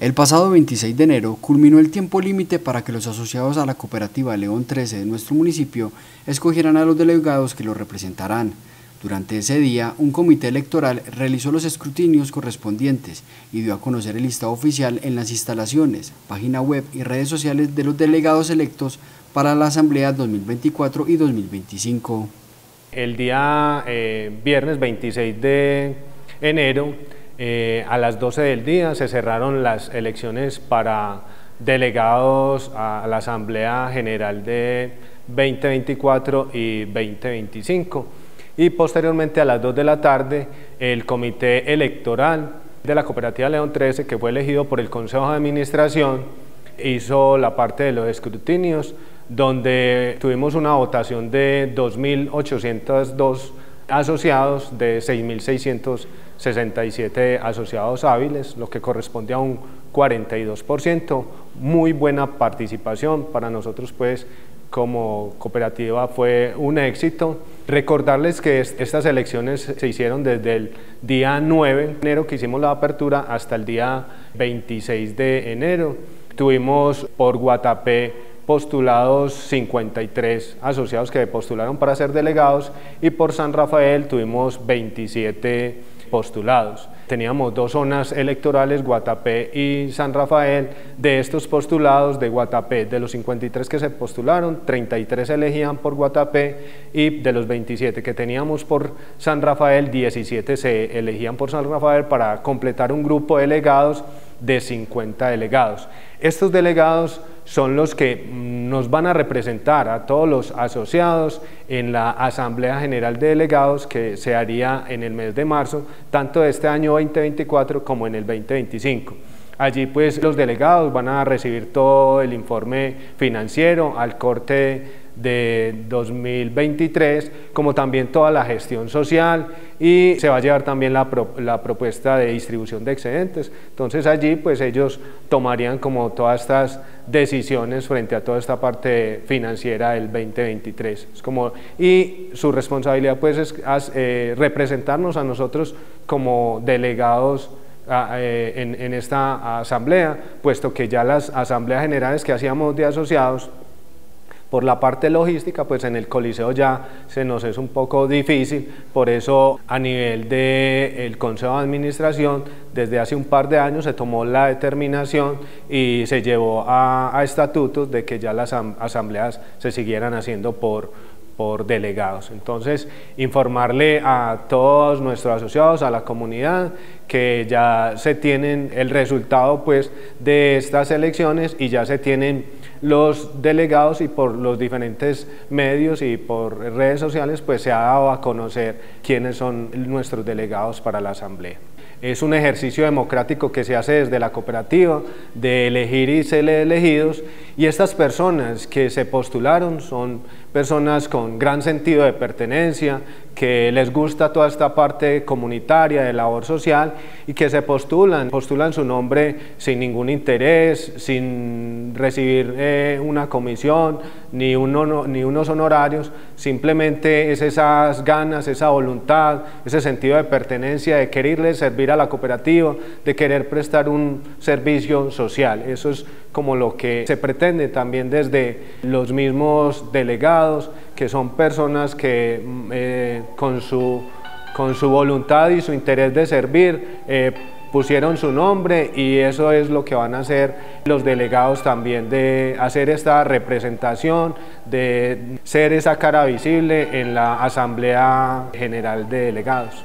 El pasado 26 de enero culminó el tiempo límite para que los asociados a la cooperativa León 13 de nuestro municipio escogieran a los delegados que los representarán. Durante ese día, un comité electoral realizó los escrutinios correspondientes y dio a conocer el listado oficial en las instalaciones, página web y redes sociales de los delegados electos para la Asamblea 2024 y 2025. El día eh, viernes 26 de enero eh, a las 12 del día se cerraron las elecciones para delegados a la Asamblea General de 2024 y 2025 y posteriormente a las 2 de la tarde el comité electoral de la cooperativa León 13 que fue elegido por el Consejo de Administración hizo la parte de los escrutinios donde tuvimos una votación de 2.802 asociados de 6.667 asociados hábiles, lo que corresponde a un 42%, muy buena participación para nosotros pues como cooperativa fue un éxito. Recordarles que estas elecciones se hicieron desde el día 9 de enero que hicimos la apertura hasta el día 26 de enero. Tuvimos por Guatapé postulados 53 asociados que postularon para ser delegados y por San Rafael tuvimos 27 postulados. Teníamos dos zonas electorales, Guatapé y San Rafael. De estos postulados de Guatapé, de los 53 que se postularon, 33 elegían por Guatapé y de los 27 que teníamos por San Rafael, 17 se elegían por San Rafael para completar un grupo de delegados de 50 delegados. Estos delegados son los que nos van a representar a todos los asociados en la Asamblea General de Delegados que se haría en el mes de marzo, tanto de este año 2024 como en el 2025. Allí pues los delegados van a recibir todo el informe financiero al corte de 2023, como también toda la gestión social y se va a llevar también la, la, propuesta de distribución de excedentes. Entonces allí pues ellos tomarían como todas estas decisiones frente a toda esta parte financiera del 2023. Es como, y su responsabilidad pues es eh, representarnos a nosotros como delegados eh, en, en esta asamblea, puesto que ya las asambleas generales que hacíamos de asociados por la parte logística, pues en el Coliseo ya se nos es un poco difícil, por eso a nivel del el Consejo de Administración, desde hace un par de años se tomó la determinación y se llevó a, a estatutos de que ya las asambleas se siguieran haciendo por, por delegados. Entonces, informarle a todos nuestros asociados, a la comunidad, que ya se tienen el resultado pues, de estas elecciones y ya se tienen los delegados y por los diferentes medios y por redes sociales pues se ha dado a conocer quiénes son nuestros delegados para la asamblea. Es un ejercicio democrático que se hace desde la cooperativa de elegir y ser elegidos y estas personas que se postularon son personas con gran sentido de pertenencia, que les gusta toda esta parte comunitaria de labor social y que se postulan, postulan su nombre sin ningún interés, sin recibir eh, una comisión ni, ni unos honorarios, simplemente es esas ganas, esa voluntad, ese sentido de pertenencia, de quererle servir a la cooperativa, de querer prestar un servicio social. Eso es como lo que se pretende también desde los mismos delegados, que son personas que mm, eh, con, su, con su voluntad y su interés de servir eh, pusieron su nombre y eso es lo que van a hacer los delegados también, de hacer esta representación, de ser esa cara visible en la Asamblea General de Delegados.